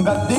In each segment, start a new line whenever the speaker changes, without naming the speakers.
da, da,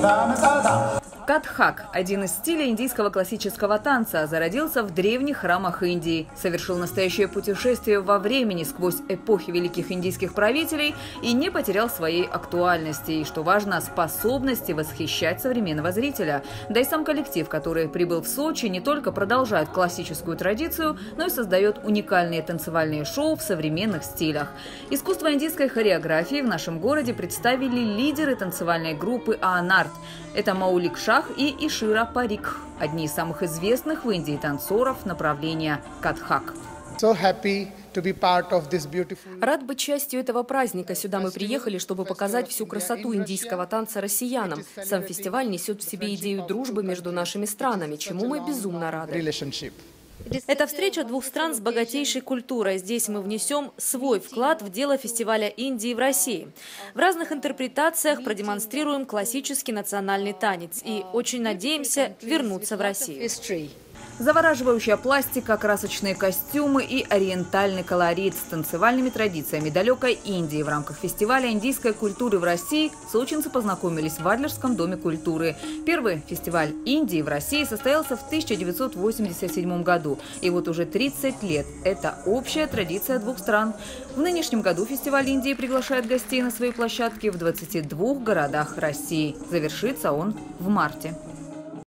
da, da, da,
Катхак – один из стилей индийского классического танца, зародился в древних храмах Индии, совершил настоящее путешествие во времени сквозь эпохи великих индийских правителей и не потерял своей актуальности и, что важно, способности восхищать современного зрителя. Да и сам коллектив, который прибыл в Сочи, не только продолжает классическую традицию, но и создает уникальные танцевальные шоу в современных стилях. Искусство индийской хореографии в нашем городе представили лидеры танцевальной группы «Аанарт». Это Маулик Шах и Ишира Парик, одни из самых известных в Индии танцоров направления Катхак.
So happy
Рад быть частью этого праздника. Сюда мы приехали, чтобы показать всю красоту индийского танца россиянам. Сам фестиваль несет в себе идею дружбы между нашими странами, чему мы безумно рады. Это встреча двух стран с богатейшей культурой. Здесь мы внесем свой вклад в дело фестиваля Индии в России. В разных интерпретациях продемонстрируем классический национальный танец и очень надеемся вернуться в Россию.
Завораживающая пластика, красочные костюмы и ориентальный колорит с танцевальными традициями далекой Индии. В рамках фестиваля индийской культуры в России сочинцы познакомились в Адлерском доме культуры. Первый фестиваль Индии в России состоялся в 1987 году. И вот уже 30 лет – это общая традиция двух стран. В нынешнем году фестиваль Индии приглашает гостей на свои площадки в 22 городах России. Завершится он в марте.